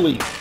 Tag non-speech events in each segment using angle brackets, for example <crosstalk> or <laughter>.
Holy!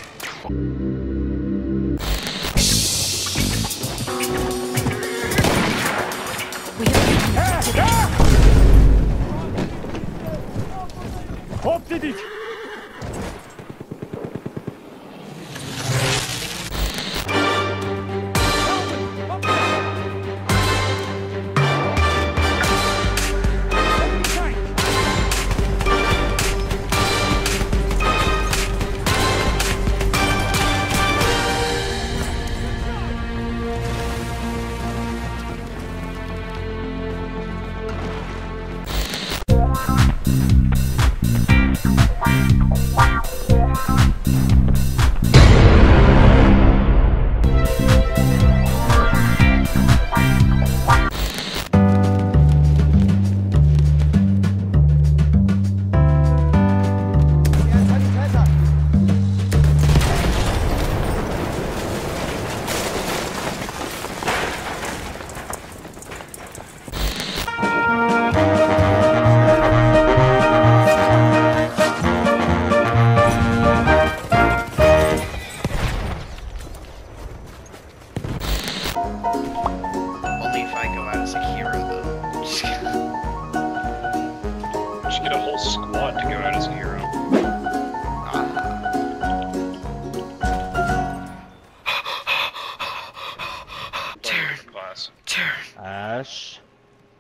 Ash.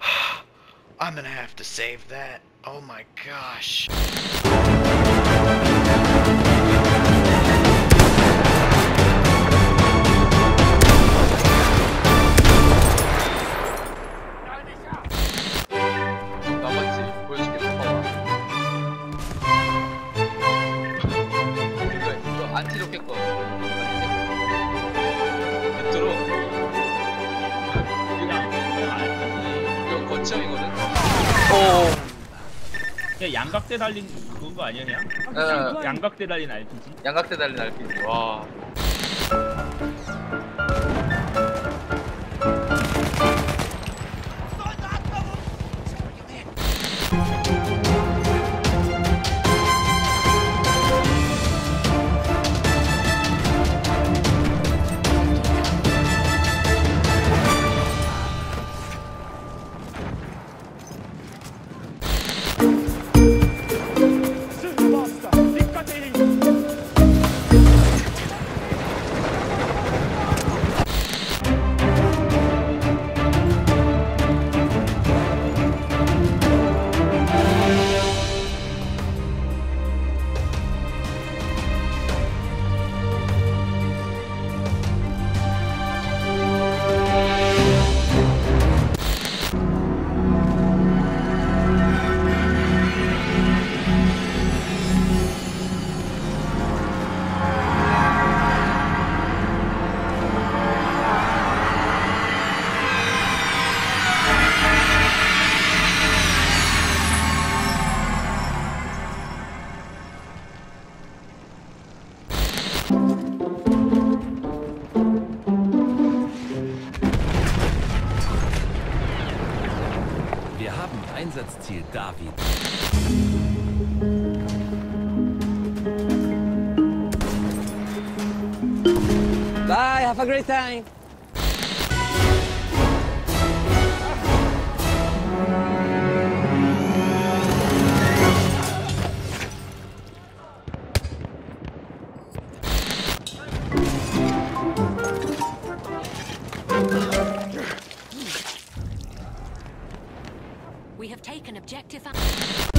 <sighs> I'm gonna have to save that. Oh my gosh. 야 양각대 달린 그거 아니야 그냥? 어, 양각대 달린 RPG? 양각대 달린 RPG 와 have a great time. We have taken objective.